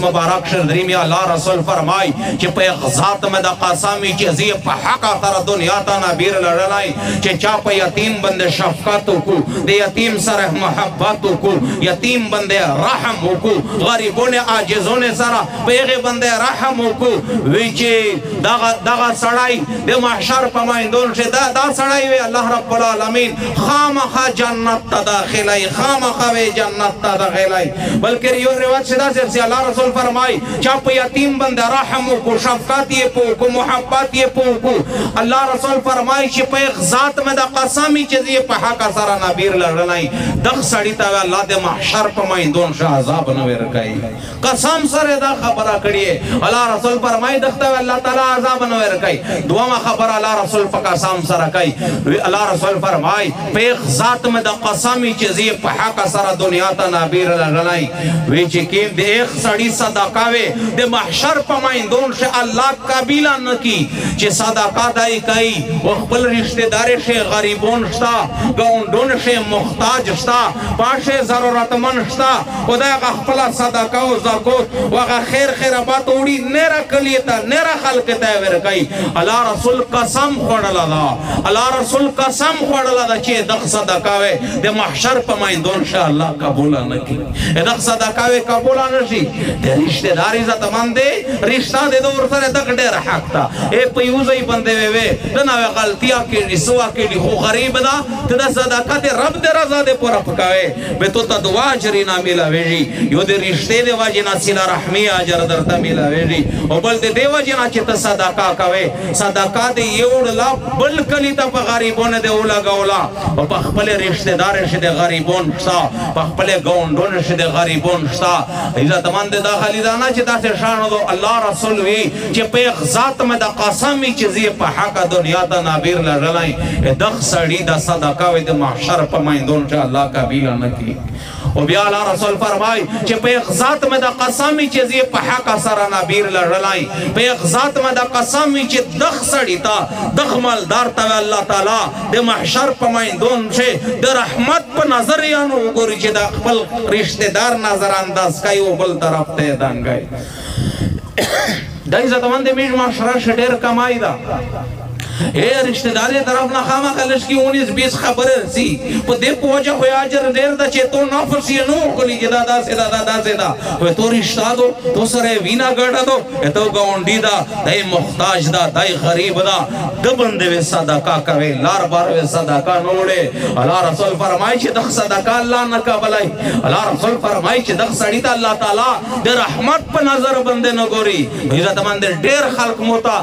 مبارک شر دریم یا لا رسول فرمای چې په ذات مې د قسمی چې زی په حق تر دنیا ته نبیر لړلای چې چا په یتیم بند شفقت وکړو د یتیم سره محبت وکړو یتیم بند رحم وکړو غریبونه عاجزونه سره پیغه بند رحم وکړو وی چې دغه دغه سړی د محشر په مایندون شه دا دا سړی وی الله رب العالمین خامخا جنت ته داخلای خامخا وی جنت ته داخلای بلکې یو روایت شدا سے چې الله رسول فرمای چا په یتیم باندې رحم او کو شفقت یې په کو محبت یې په کو الله رسول فرمای چې په ذات مې د قسم چې یې په حق سره نبیر لړلای دغ سړی ته الله د محشر په مایندون شه عذاب نه ورکای قسم سره دا خبره کړی الله رسول فرمای دخته الله تعالی عذاب نه ورکای دوما خبر الله رسول په قسم سره کوي الله رسول فرمای په ذات مې د قسم چې زی په حق سره دنیا ته نابیر لګلای وی چې کیم د ایک سړی صدقه وي د محشر په مایندون شه الله قابل نه کی چې صدقه دای کوي او خپل رشتہ دار شه غریبون شتا ګوندون شه محتاج شتا پاشه ضرورتمن شتا خدای هغه خپل صدقه او زکات او هغه خیر خیرات وړي نه را کلی ته نه را خلق ته ورکای الله رسول قسم خوړل دا الله رسول قسم خوړل دا چې د صدقه وي د محشر په مایندو ان شاء الله قبول نه کی د صدقه وي قبول نه شي د رشتہ دار عزت مند رشتہ د دور سره تک ډېر حق تا اے په یو ځای باندې وي د نو غلطیا کې رسوا کې خو غریب دا ته د صدقه رب د رضا د پوره پکاوي به تو ته دوا اجرې نه ملاوېږي یو د رښتې د وجې نه سیله رحمي اجر درته ملاوېږي او بل د دې وجې نه چې ته صدقه کوې صدقه دې یوړله بل کلي ته په غریبونه دې ولګوله او په خپل رشته دار شې د غریبون شته په خپل ګاونډون شې د غریبون شته عزتمند دا خالي دا نه چې داسې شانو الله رسول وي چې پۀ ذات مې د قسم وي چې زۀ يې پۀ حقه دنيا ته نابير لېږلی يم چې دغه سړي د صدقه وې د محشر پۀ ميندون کښې الله قبيله نۀ کړي او بيا الله رسول فرمائي چې پۀ ذات مې د قسم وي چې زۀ يې پۀ حقه سره نابير لېږلی يم پۀ ذات مې د قسم وي چې دغه سړي ته دغه مالدار ته الله تعالی د محشر پۀ ميندون کښې د رحمت پۀ نظر يانو وګوري چې د خپل رشته دار نظر انداز کوي او بل طرف ته يې دنګوي دای زتمند میج معاشره شډیر کمای دا اے رشتہ دارې طرف نه خامہ کلش کی 19 20 خبر سی په دې پوجا خو اجر ډیر د چې تو نفس یې نو خلی کې دا دا سدا دا دا سدا و تو رشتہ دو تو سره وینا ګټه دو ته ګاونډي دا دای محتاج دا دای غریب دا د بندې و صدقه کوي لار بار و صدقه نوړې الله رسول فرمایي چې د صدقه الله نه قبلای الله رسول فرمایي چې د سړی ته الله تعالی د رحمت په نظر باندې نه ګوري عزت باندې ډېر خلک موتا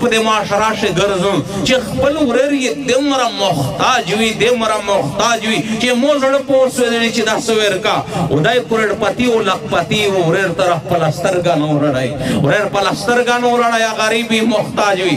په دې معاشره شي ګرځم چې خپل ورر یې دمره محتاج وي دمره محتاج وي چې مو زړه پوس وي چې دا سویر کا ودای کورړ پتی او لک پتی او ورر طرف پلستر غنو رړای ورر پلستر غنو رړای غریبي محتاج وي